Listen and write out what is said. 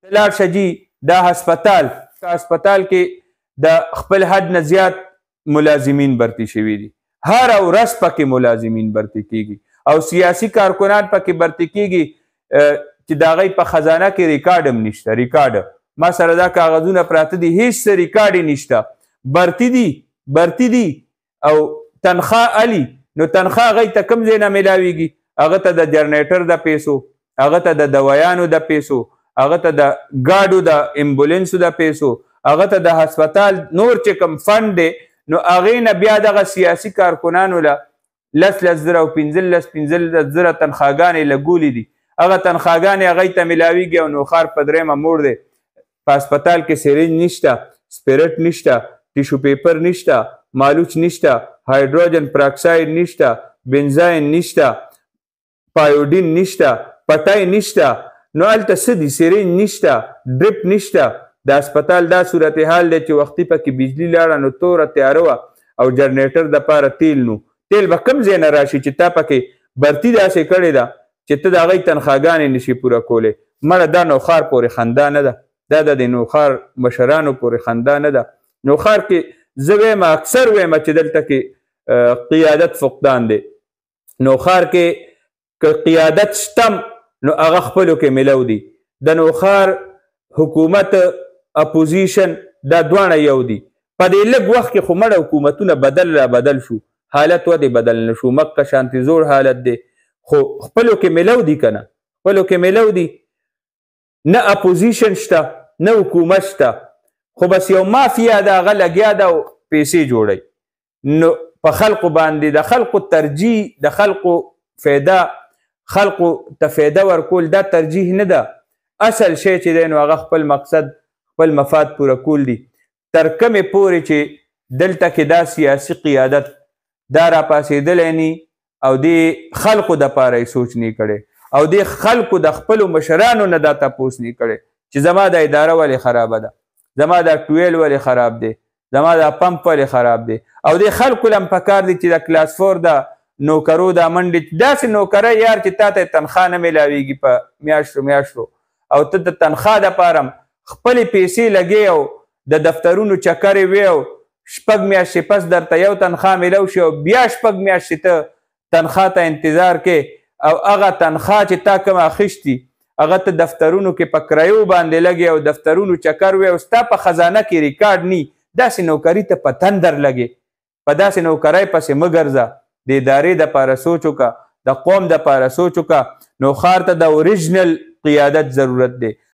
ته لاړ شه جي دا هسپتال ته هسپتال کې د خپل حد نه زیات ملازمین برتی شوي دي هر ورځ پکې ملازمین برتی کیږي او سیاسي کارکنان پکې برتی کیږي چې دا غي په خزانه کې ریکارډ هم نشته ریکارډ ما سره دا کاغذونه پراته دي هیڅ ریکارډ نشته برتی دي برتی دي او تنخوا علي نو تنخوا هغه ته کم ځای نه ملاويږي هغه ته د جنریټر د پیسو هغه ته د دوایانو د پیسو هغه ته د ګاډو د امبولانس د پیسو هغه ته د هسپتال نور چې کم فند دی نو هغه نه بیا دغه سیاسي کارکنانو له لس لس زره او پنځل لس پنځل لس زره تنخواګانې لګولې دي هغه تنخواګانې هغه ته ملاویږي او نو خار په درېمه مور دی په هسپتال کې سرنج نشته سپیرټ نشته ټیشو پیپر نشته مالوچ نشته هایدروجن پراکساید نشته بنزاین نشته پایوډین نشته پټای نشته نو هلته څه دي سرنج نشته ډریپ نشته د هسپتال دا صورتحال دی چې وختي پکې بجلي لاړه نو توره تیاره وه او جنریټر دپاره تیل نو تیل به کوم ځای نه راشي چې تا پکې برتي داسې کړې ده چې ته د هغوی تنخواګانې نه شي پوره کولی مړه دا نوښار پورې خندا نه ده دا د دې نوښار مشرانو پورې خندا نه ده نوښار کې زه وایم اکثر وایم چې دلته کې قیادت فقدان دی نو خار کې که قیادت شتم نو هغه خپلو کې ملو دي د نوخار حکومت اپوزیشن دا دواړه یو دي په دې لږ وخت کې خو مړه حکومتونه بدل را بدل شو حالت و دې بدل نه شو مکه شانتي زوړ حالت دی خو خپلو کې ملو دي کنه خپلو کې ملو دي نه اپوزیشن شته نه حکومت شته خو بس یو مافیا دا غ لګیا دا پیسې جوړي نو په خلکو باندې د خلکو ترجیح د خلکو فایده خلکو ته فایده ورکول دا ترجیح نه ده اصل شی چې دی نو هغه خپل مقصد خپل مفاد پوره کول دي تر کومې پورې چې دلته کې دا سیاسي قیادت دا را پاسېدلی نی او دې خلکو د پاره یې سوچ نه کړي او دې خلکو د خپلو مشرانو نه دا تپوس نه کړي چې زما دا اداره ولې خرابه ده زما دا ټویل ولې خراب دی زما دا پمپ ولې خراب دی او دې خلکو لم پکار دي چې د کلاس فور دا نوکرو دا منډې داسې نوکره یار چې تا ته تنخواه نه میلاویږي په میاشتو میاشتو او ته د تنخوا دپاره خپلې پیسې لګې او د دفترونو چکرې وې او شپږ میاشتې پس درته یو تنخوا میلو شي او بیا شپږ میاشتې ته تنخوا ته انتظار کې او هغه تنخوا چې تا کوم اخیستي هغه ته دفترونو کې په کرایو باندې لګې او دفترونو چکر وې او ستا په خزانه کې ریکارډ نی داسې نوکري ته په تندر لګې په داسې نوکرۍ پسې مه ګرځه د ادارې دپاره سوچ وکړه د قوم دپاره سوچ وکړه نو ښار ته د اوریجنل قیادت ضرورت دی